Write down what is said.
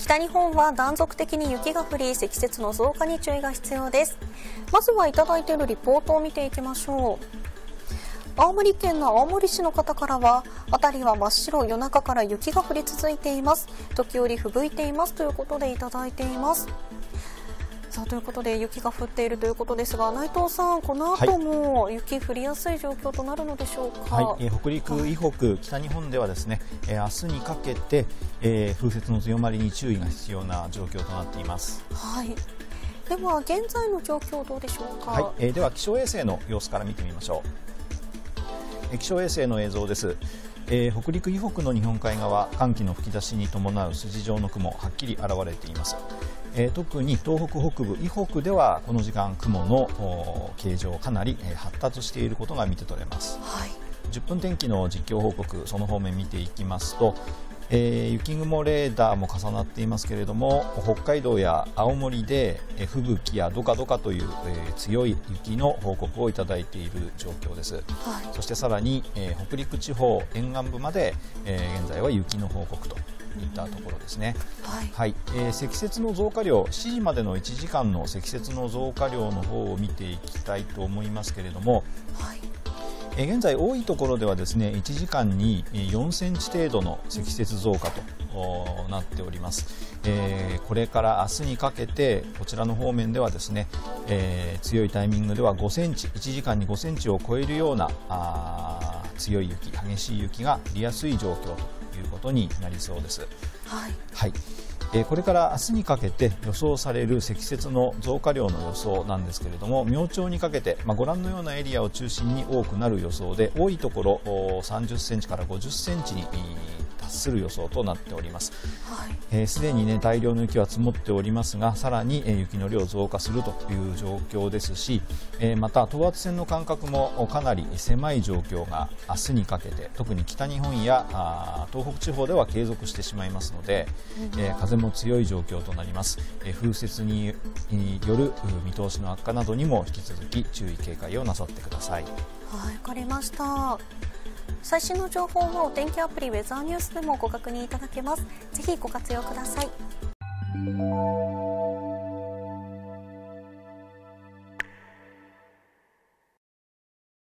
北日本は断続的に雪が降り積雪の増加に注意が必要です。まずはいただいているリポートを見ていきましょう。青森県の青森市の方からは辺りは真っ白夜中から雪が降り続いています。時折吹雪いていますということでいただいています。さあということで雪が降っているということですが内藤さん、この後も雪降りやすい状況となるのでしょうか、はい、えー、北陸、以北、北日本ではですね、えー、明日にかけて、えー、風雪の強まりに注意が必要な状況となっています。はい。では現在の状況どうでしょうか、はい。えー、では気象衛星の様子から見てみましょう、えー、気象衛星の映像です。えー、北陸以北の日本海側寒気の吹き出しに伴う筋状の雲はっきり現れています。えー、特に東北北部、以北ではこの時間、雲の形状かなり、えー、発達していることが見て取れます、はい、10分天気の実況報告、その方面見ていきますと、えー、雪雲レーダーも重なっていますけれども北海道や青森で、えー、吹雪やどかどかという、えー、強い雪の報告をいただいている状況です、はい、そしてさらに、えー、北陸地方沿岸部まで、えー、現在は雪の報告といったところですね。はい、はい、えー、積雪の増加量、7時までの1時間の積雪の増加量の方を見ていきたいと思いますけれども、はい、えー、現在多いところではですね1時間に4センチ程度の積雪増加となっております、えー、これから明日にかけてこちらの方面ではですね、えー、強いタイミングでは5センチ1時間に5センチを超えるようなあ強い雪激しい雪が降りやすい状況ということになりそうです。はい、はいえこれから明日にかけて予想される積雪の増加量の予想なんですけれども明朝にかけて、まあ、ご覧のようなエリアを中心に多くなる予想で多いところ30センチから50センチに達する予想となっておりますすで、はいえー、に、ね、大量の雪は積もっておりますがさらに、えー、雪の量増加するという状況ですし、えー、また等圧線の間隔もかなり狭い状況が明日にかけて特に北日本やあ東北地方では継続してしまいますので、うん、えー、風も強い状況となります、えー、風雪による見通しの悪化などにも引き続き注意警戒をなさってください。はい、わかりました。最新の情報はお天気アプリウェザーニュースでもご確認いただけます。ぜひご活用ください。